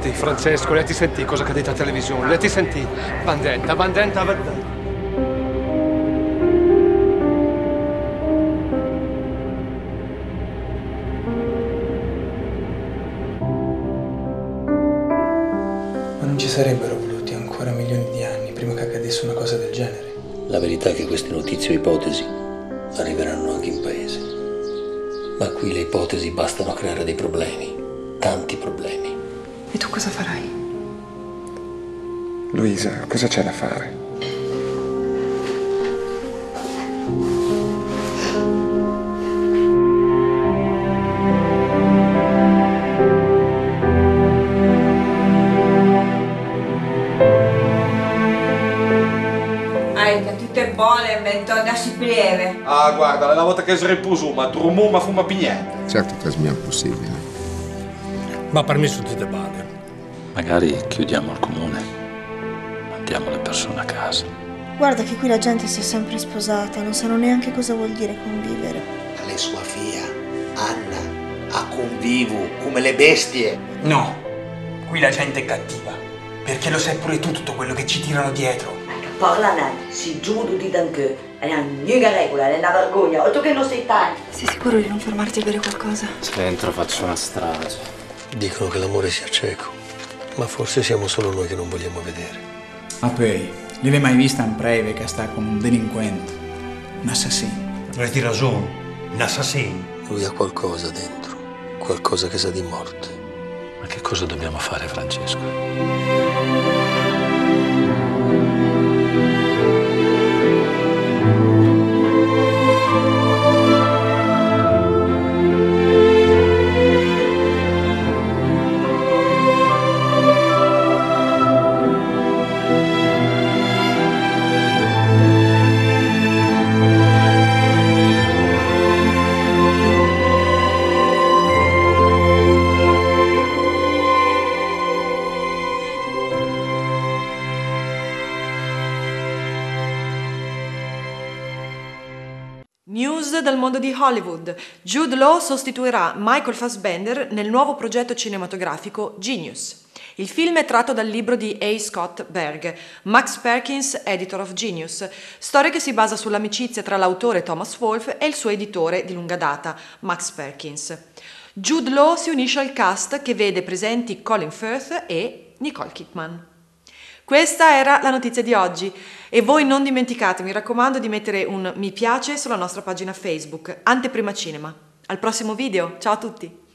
Di Francesco, lei ti sentì cosa che ha detto a televisione? Lei ti sentì? Bandetta, bandetta, bandetta. Ma non ci sarebbero voluti ancora milioni di anni prima che accadesse una cosa del genere. La verità è che queste notizie o ipotesi arriveranno anche in paese. Ma qui le ipotesi bastano a creare dei problemi, tanti problemi. E tu cosa farai? Luisa, cosa c'è da fare? Tutte buone, bentorna si pleve. Ah, guarda, la volta che si repusuma, trumù ma fuma pignette. Certo che è possibile. Ma permesso di debate. Magari chiudiamo il comune, mandiamo le persone a casa. Guarda che qui la gente si è sempre sposata, non sanno neanche cosa vuol dire convivere. alle sua figlia, Anna, a convivu come le bestie. No, qui la gente è cattiva. Perché lo sai pure tu tutto quello che ci tirano dietro. Parlano, si giudo di danche. È una nuga regola, è una vergogna. Altro che non sei tanti. Sei sicuro di non fermarti a bere qualcosa? Se entro faccio una strage. Dicono che l'amore sia cieco, ma forse siamo solo noi che non vogliamo vedere. Ma poi, l'hai mai vista in breve che sta con un delinquente, un assassino? Avresti ragione, un assassino. Lui ha qualcosa dentro, qualcosa che sa di morte. Ma che cosa dobbiamo fare, Francesco? News dal mondo di Hollywood. Jude Law sostituirà Michael Fassbender nel nuovo progetto cinematografico Genius. Il film è tratto dal libro di A. Scott Berg, Max Perkins, editor of Genius, storia che si basa sull'amicizia tra l'autore Thomas Wolfe e il suo editore di lunga data, Max Perkins. Jude Law si unisce al cast che vede presenti Colin Firth e Nicole Kidman. Questa era la notizia di oggi e voi non dimenticate, mi raccomando, di mettere un mi piace sulla nostra pagina Facebook, Anteprima Cinema. Al prossimo video, ciao a tutti!